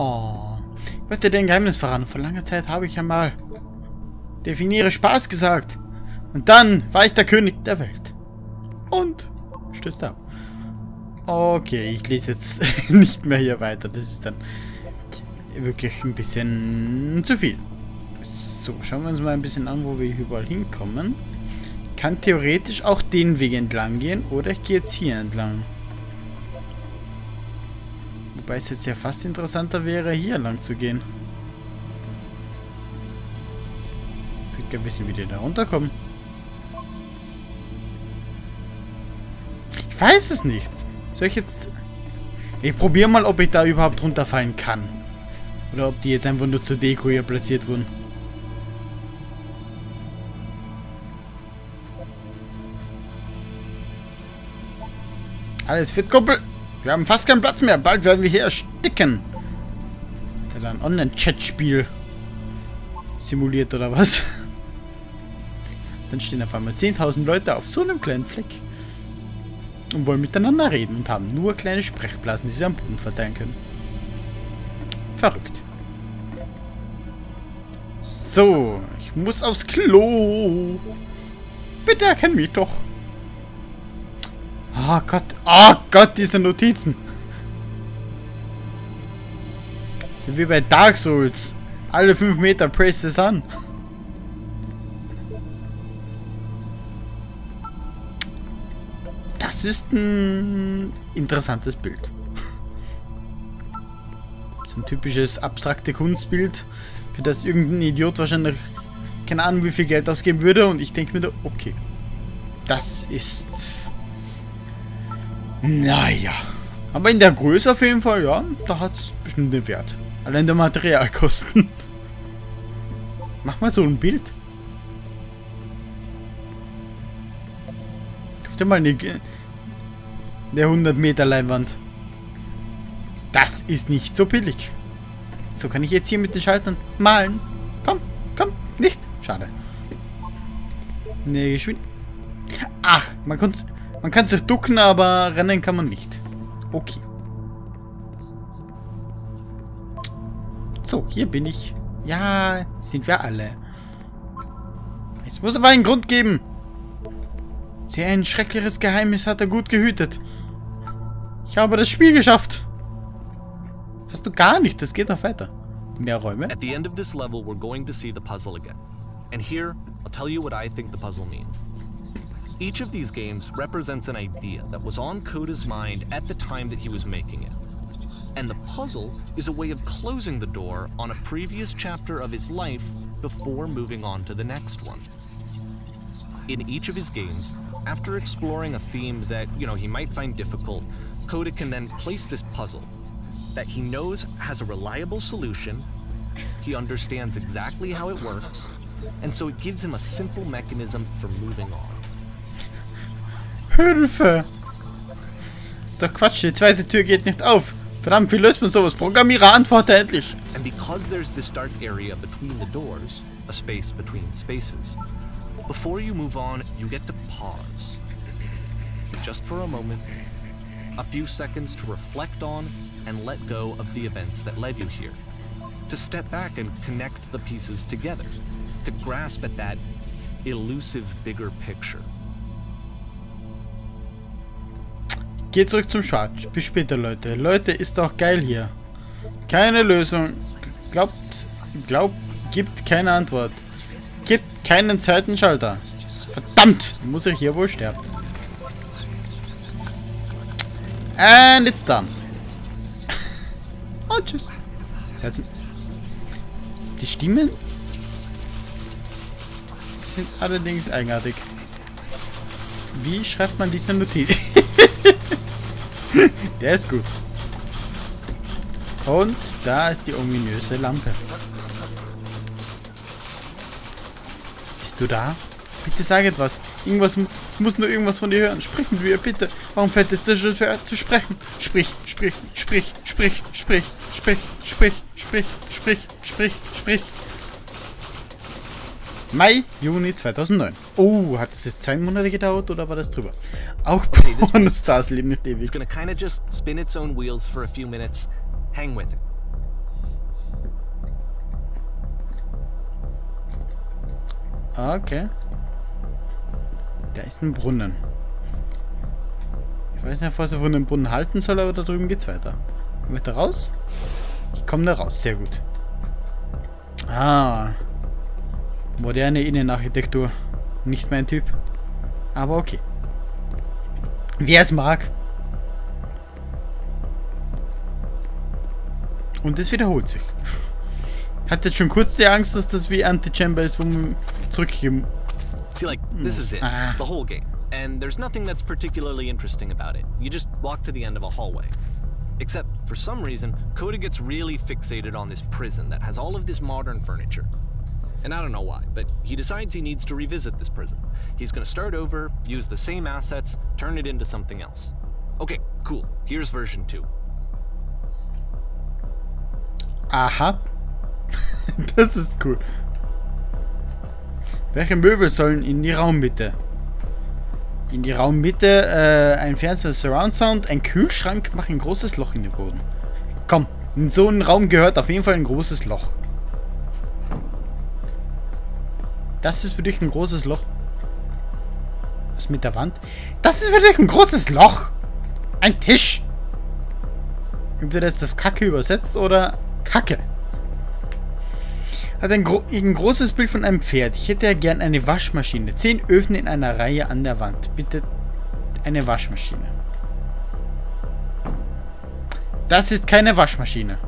Oh. Ich möchte dir ein Geheimnis verraten. Vor langer Zeit habe ich einmal definiere Spaß gesagt. Und dann war ich der König der Welt. Und stößt ab. Okay, ich lese jetzt nicht mehr hier weiter. Das ist dann wirklich ein bisschen zu viel. So, schauen wir uns mal ein bisschen an, wo wir überall hinkommen. Ich kann theoretisch auch den Weg entlang gehen oder ich gehe jetzt hier entlang. Wobei es jetzt ja fast interessanter wäre, hier lang zu gehen. Ich würde gerne wissen, wie die da runterkommen. Ich weiß es nicht. Soll ich jetzt... Ich probiere mal, ob ich da überhaupt runterfallen kann. Oder ob die jetzt einfach nur zur Deko hier platziert wurden. Alles fit, Kumpel. Wir haben fast keinen Platz mehr. Bald werden wir hier ersticken. Hat er da ein Online-Chat-Spiel simuliert oder was? Dann stehen auf einmal 10.000 Leute auf so einem kleinen Fleck. Und wollen miteinander reden und haben nur kleine Sprechblasen, die sie am Boden verteilen können. Verrückt. So, ich muss aufs Klo. Bitte erkenn mich doch. Oh Gott, oh Gott, diese Notizen. Sind wie bei Dark Souls. Alle 5 Meter praise the sun. Das ist ein interessantes Bild. So ein typisches abstrakte Kunstbild, für das irgendein Idiot wahrscheinlich keine Ahnung wie viel Geld ausgeben würde und ich denke mir okay, das ist naja. Aber in der Größe auf jeden Fall, ja, da hat es bestimmt einen Wert. Allein der Materialkosten. Mach mal so ein Bild. Kauf dir mal eine, eine 100 Meter Leinwand. Das ist nicht so billig. So kann ich jetzt hier mit den Schaltern malen. Komm, komm, nicht. Schade. Ne, geschwind. Ach, man konnte man kann sich ducken, aber rennen kann man nicht. Okay. So, hier bin ich. Ja, sind wir alle. Es muss aber einen Grund geben. Sehr ein schreckliches Geheimnis hat er gut gehütet. Ich habe das Spiel geschafft. Hast du gar nicht, das geht noch weiter. Mehr Räume. At the end of this level, we're going to see the puzzle again. And here, I'll tell you what I think the puzzle means. Each of these games represents an idea that was on Coda's mind at the time that he was making it. And the puzzle is a way of closing the door on a previous chapter of his life before moving on to the next one. In each of his games, after exploring a theme that, you know, he might find difficult, Coda can then place this puzzle that he knows has a reliable solution, he understands exactly how it works, and so it gives him a simple mechanism for moving on. Hilfe! Ist doch Quatsch, die zweite Tür geht nicht auf. Verdammt, wie löst man sowas? Programmierer, antworte endlich! And because there's this dark area between the doors, a space between spaces, before you move on, you get to pause. Just for a moment, a few seconds to reflect on and let go of the events that led you here. To step back and connect the pieces together. To grasp at that elusive bigger picture. Geht zurück zum Schwarz. Bis später, Leute. Leute, ist doch geil hier. Keine Lösung. Glaubt, glaubt, gibt keine Antwort. Gibt keinen zweiten Schalter. Verdammt! Muss ich hier wohl sterben. And it's done. Und tschüss. Die Stimmen sind allerdings eigenartig. Wie schreibt man diese Notiz? Der ist gut. Und da ist die ominöse Lampe. Bist du da? Bitte sag etwas. Irgendwas muss nur irgendwas von dir hören. Sprich mit mir, bitte. Warum fällt es dir so schwer zu sprechen? Sprich, sprich, sprich, sprich, sprich, sprich, sprich, sprich, sprich, sprich, sprich. Mai, Juni 2009. Oh, hat das jetzt zwei Monate gedauert oder war das drüber? Auch Pornostars leben nicht ewig. It's gonna just spin its own wheels for a few minutes. Hang with it. Ah, okay. Da ist ein Brunnen. Ich weiß nicht, was ich von dem Brunnen halten soll, aber da drüben geht's weiter. Komme ich da raus? Ich komme da raus, sehr gut. Ah. Moderne Innenarchitektur. Nicht mein Typ. Aber okay. Wer es mag. Und es wiederholt sich. Hat jetzt schon kurz die Angst, dass das wie Anti-Chamber ist, wo man zurückgeben. See, like, this is it. Ah. The whole game. And there's nothing that's particularly interesting about it. You just walk to the end of a hallway. Except, for some reason, Coda gets really fixated on this prison that has all of this modern furniture. And I don't know why, but he decides he needs to revisit this prison. He's gonna start over, use the same assets, turn it into something else. Okay, cool. Here's version 2. Aha. das ist cool. Welche Möbel sollen in die Raummitte? In die Raummitte äh, ein Fernseher Surround Sound, ein Kühlschrank, mach ein großes Loch in den Boden. Komm, in so einen Raum gehört auf jeden Fall ein großes Loch. Das ist für dich ein großes Loch. Was mit der Wand? Das ist für dich ein großes Loch. Ein Tisch. Entweder ist das Kacke übersetzt oder Kacke. Hat ein, gro ein großes Bild von einem Pferd. Ich hätte ja gern eine Waschmaschine. Zehn Öfen in einer Reihe an der Wand. Bitte eine Waschmaschine. Das ist keine Waschmaschine.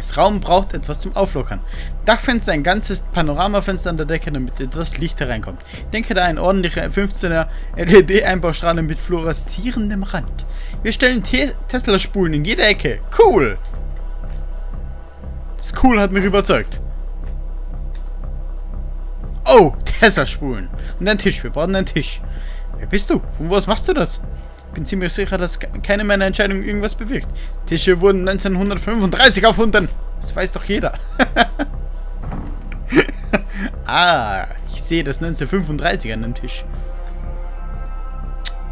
Das Raum braucht etwas zum Auflockern. Dachfenster, ein ganzes Panoramafenster an der Decke, damit etwas Licht hereinkommt. Ich denke da ein ordentlicher 15er LED-Einbaustrahler mit fluoreszierendem Rand. Wir stellen Te Tesla-Spulen in jeder Ecke. Cool! Das Cool hat mich überzeugt. Oh, Tesla-Spulen. Und ein Tisch. Wir brauchen einen Tisch. Wer bist du? Von was machst du das? Bin ziemlich sicher, dass keine meiner Entscheidungen irgendwas bewirkt. Tische wurden 1935 erfunden. Das weiß doch jeder. ah, ich sehe das 1935 an dem Tisch.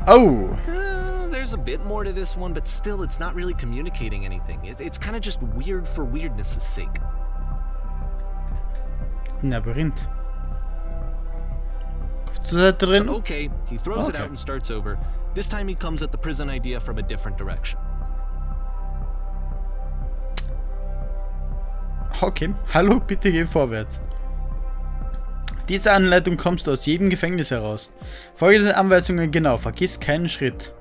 Oh. Uh, there's a bit more to this one, but still, it's not really communicating anything. It, it's kind of just weird for weirdness' sake. Labyrinth. Drin. So, okay, he throws it Okay. out and starts over. This time he comes at the prison idea from a different direction. Okay. Hallo, bitte geh vorwärts. Diese Anleitung kommst du aus jedem Gefängnis heraus. Folge den Anweisungen genau, vergiss keinen Schritt.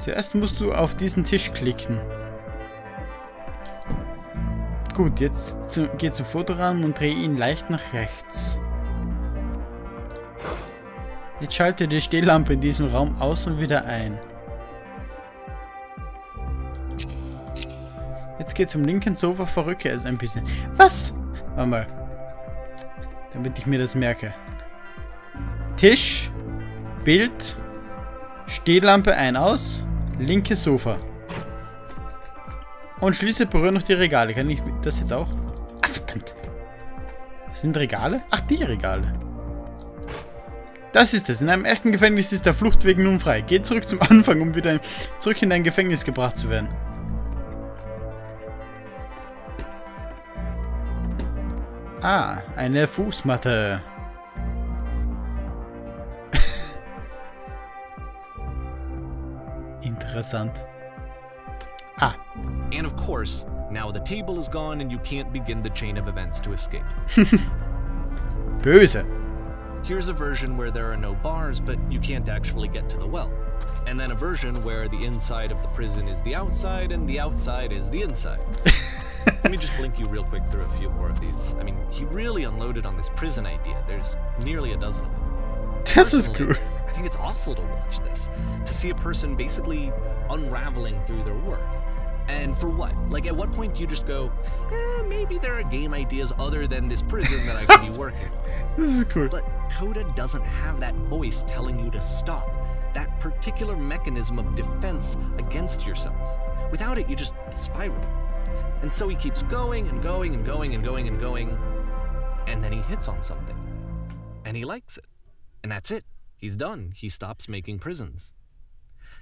Zuerst musst du auf diesen Tisch klicken. Gut, jetzt zu, geh zum Fotoraum und dreh ihn leicht nach rechts. Jetzt schalte die Stehlampe in diesem Raum aus und wieder ein. Jetzt geh zum linken Sofa, verrücke es ein bisschen. Was? Warte mal. Damit ich mir das merke. Tisch, Bild, Stehlampe ein aus, linkes Sofa. Und schließe berühre noch die Regale. Kann ich das jetzt auch? Ah, verdammt. Das sind Regale? Ach, die Regale. Das ist es. In einem echten Gefängnis ist der Fluchtweg nun frei. Geh zurück zum Anfang, um wieder zurück in dein Gefängnis gebracht zu werden. Ah, eine Fußmatte. Interessant. Ah, And of course, now the table is gone and you can't begin the chain of events to escape. böse. Here's a version where there are no bars, but you can't actually get to the well. And then a version where the inside of the prison is the outside and the outside is the inside. Let me just blink you real quick through a few more of these. I mean, he really unloaded on this prison idea. There's nearly a dozen of them. Das ist cool. Personally, I think it's awful to watch this. To see a person basically unraveling through their work. And for what? Like, at what point do you just go, eh, maybe there are game ideas other than this prison that I could be working on? Das ist cool. But Coda doesn't have that voice telling you to stop. That particular mechanism of defense against yourself. Without it, you just spiral. And so he keeps going and going and going and going and going. And then he hits on something. And he likes it. And that's it. He's done. He stops making prisons.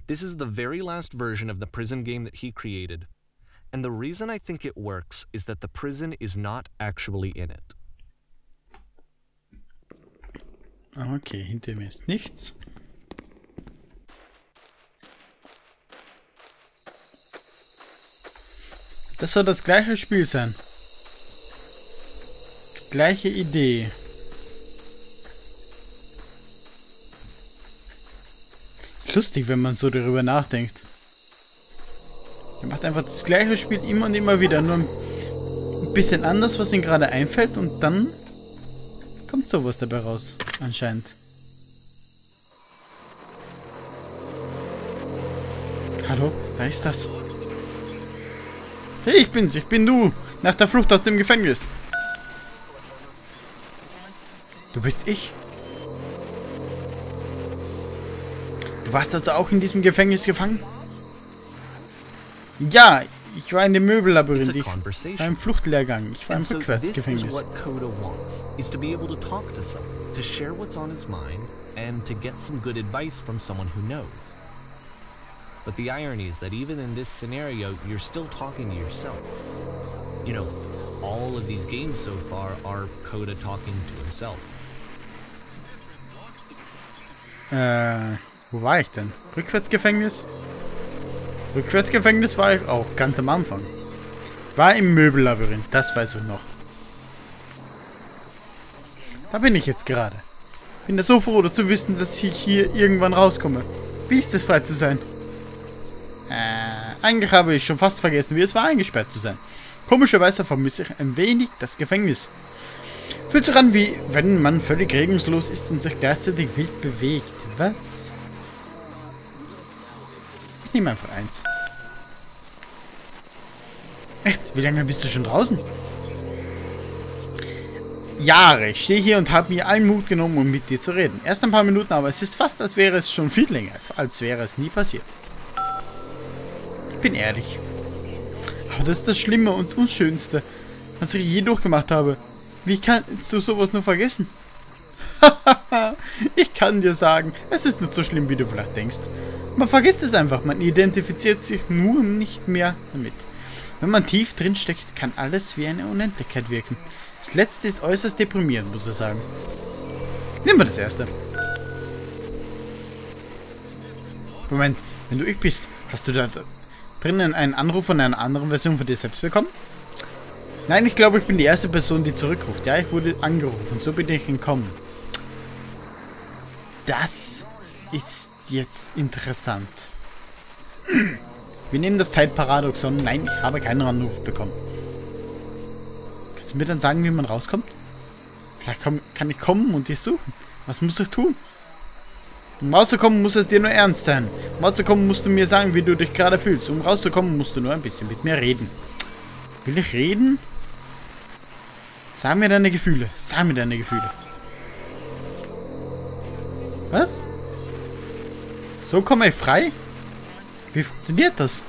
This is the very last version of the prison game that he created. And the reason I think it works is that the prison is not actually in it. Okay, hinter mir ist nichts. Das soll das gleiche Spiel sein. Gleiche Idee. Ist lustig, wenn man so darüber nachdenkt. Er macht einfach das gleiche Spiel immer und immer wieder, nur ein bisschen anders, was ihm gerade einfällt und dann kommt sowas dabei raus, anscheinend. Hallo, wer ist das? Hey, ich bin's, ich bin du. Nach der Flucht aus dem Gefängnis. Du bist ich? Du warst also auch in diesem Gefängnis gefangen? Ja, ich war in dem Möbellabyrinth. Ich war im Fluchtlehrgang. Ich war im Rückwärtsgefängnis. is to share what's on his mind and to get some good advice from someone who knows. But the irony is that even in this scenario, you're still talking to yourself. You know, all of these games so far are Coda talking to himself. Eh, äh, wo war ich denn? Rückwärtsgefängnis? Rückwärtsgefängnis war ich auch, ganz am Anfang. War im Möbellabyrinth, das weiß ich noch. Da bin ich jetzt gerade. Bin da so froh, zu wissen, dass ich hier irgendwann rauskomme. Wie ist es, frei zu sein? Äh, eigentlich habe ich schon fast vergessen, wie es war, eingesperrt zu sein. Komischerweise vermisse ich ein wenig das Gefängnis. Fühlt sich an, wie wenn man völlig regungslos ist und sich gleichzeitig wild bewegt. Was? Ich nehme einfach eins. Echt? Wie lange bist du schon draußen? Jahre. Ich stehe hier und habe mir allen Mut genommen, um mit dir zu reden. Erst ein paar Minuten, aber es ist fast, als wäre es schon viel länger, als wäre es nie passiert bin ehrlich. Aber das ist das Schlimme und Unschönste, was ich je durchgemacht habe. Wie kannst du sowas nur vergessen? ich kann dir sagen, es ist nicht so schlimm, wie du vielleicht denkst. Man vergisst es einfach, man identifiziert sich nur nicht mehr damit. Wenn man tief drin steckt, kann alles wie eine Unendlichkeit wirken. Das letzte ist äußerst deprimierend, muss ich sagen. Nehmen wir das erste. Moment, wenn du ich bist, hast du da drinnen einen Anruf von einer anderen Version von dir selbst bekommen? Nein, ich glaube, ich bin die erste Person, die zurückruft. Ja, ich wurde angerufen. So bin ich gekommen. Das ist jetzt interessant. Wir nehmen das Zeitparadoxon. Nein, ich habe keinen Anruf bekommen. Kannst du mir dann sagen, wie man rauskommt? Vielleicht kann ich kommen und dich suchen. Was muss ich tun? Um rauszukommen, muss es dir nur ernst sein. Um rauszukommen, musst du mir sagen, wie du dich gerade fühlst. Um rauszukommen, musst du nur ein bisschen mit mir reden. Will ich reden? Sag mir deine Gefühle. Sag mir deine Gefühle. Was? So komme ich frei? Wie funktioniert das?